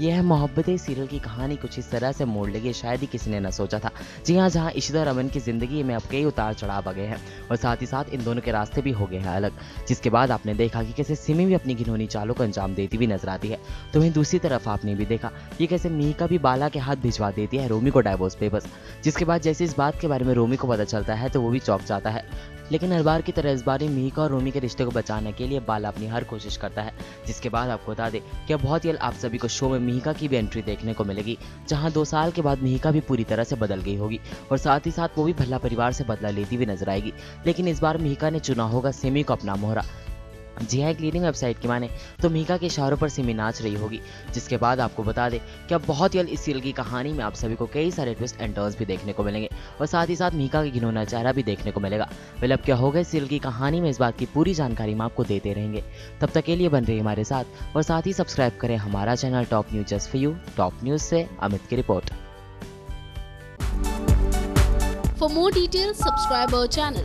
यह मोहब्बत सीरियल की कहानी कुछ इस तरह से मोड़ लगी शायद ही किसी ने न सोचा था। जी हाँ जहाँ इशिता रमन की ज़िंदगी में अब कई उतार चढ़ाव आ गए हैं और साथ ही साथ इन दोनों के रास्ते भी हो गए हैं अलग, जिसके बाद आपने देखा कि कैसे सिमी भी अपनी घिनौनी चालों को अंजाम देती हुई नज़र आती है। तो वहीं दूसरी तरफ़ आपने भी देखा कि कैसे मीका भी बाला के हाथ भिजवा देती है रोमी को डाइवोर्स पेपर्स जिसके बाद जैसे इस बात के बारे में रोमी को पता चलता है तो वो भी चौक जाता है। लेकिन हर बार की तरह इस बार मीका और रोमी के रिश्ते को बचाने के लिए बाला अपनी हर कोशिश करता है, जिसके बाद आपको बता दें कि बहुत जल्द आप सभी को शो में मिहिका की भी एंट्री देखने को मिलेगी, जहाँ दो साल के बाद मिहिका भी पूरी तरह से बदल गई होगी, और साथ ही साथ वो भी भल्ला परिवार से बदला लेती हुई नज़र आएगी। लेकिन इस बार मिहिका ने चुना होगा सेमी को अपना मोहरा। जी हाँ एक लीडिंग वेबसाइट की माने तो मीका के इशारों पर सिमी नाच रही होगी जिसके बाद आपको बता दें कि अब बहुत जल्द इस सीरियल की कहानी में आप सभी को कई सारे ट्विस्ट एंड टर्न्स भी देखने को मिलेंगे और साथ ही साथ मीका का घिनौना चेहरा भी देखने को मिलेगा। वेल अब क्या होगा इस सीरियल की कहानी में इस बात की पूरी जानकारी हम आपको देते रहेंगे। तब तक के लिए बन रही हमारे साथ और साथ ही सब्सक्राइब करें हमारा channel top news just for you top news से अमित की report For more details, subscribe our channel